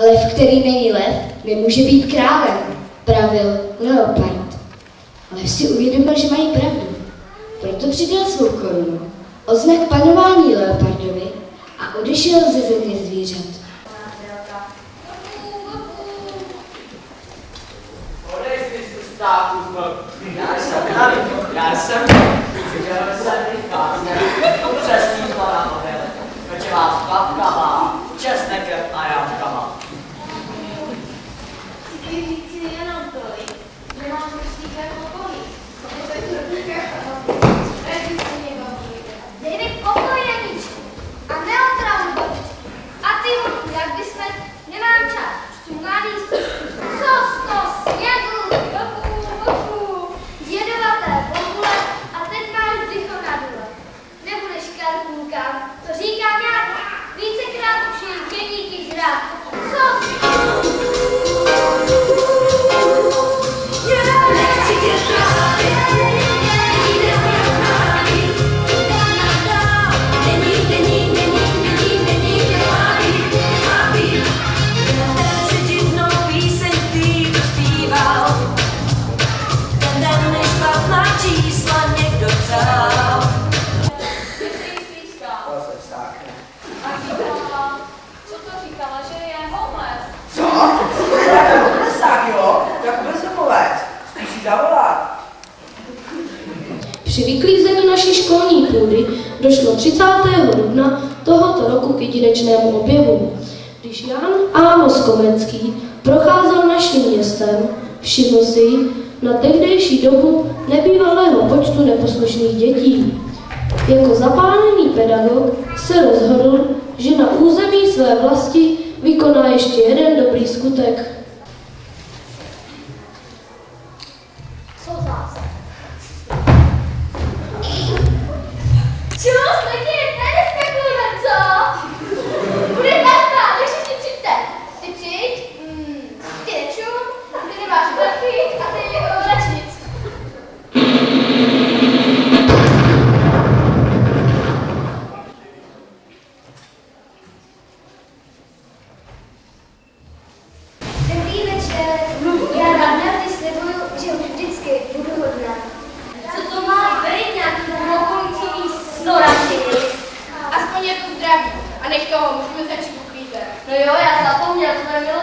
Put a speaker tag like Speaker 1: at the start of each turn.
Speaker 1: Lev, který není lev, nemůže být králem, pravil Leopard. Lev si uvědomil, že mají pravdu. Proto přidal svou korunu, oznak panování Leopardovi a odešel ze země zvířat.
Speaker 2: Odejdi z státu, já jsem, já jsem, viděl jsem vycházet, přesný pana model, pečevá s klapkama,
Speaker 3: čísla někdo přál.
Speaker 4: A říkala, co to říkala, že je homeless.
Speaker 5: Co? Lesák, jo? Jak bezdomovec. Zkusí zavolat.
Speaker 6: Při vyklízení naší školní půdy došlo 30. dubna tohoto roku k jedinečnému objevu. Když Jan Amos Komenský procházel naším městem, všiml si na tehdejší dobu nebývalého počtu neposlušných dětí. Jako zapálený pedagog se rozhodl, že na území své vlasti vykoná ještě jeden dobrý skutek.
Speaker 4: nech toho, musíme začít připukvíte. No jo, já zapomněl, to nemělo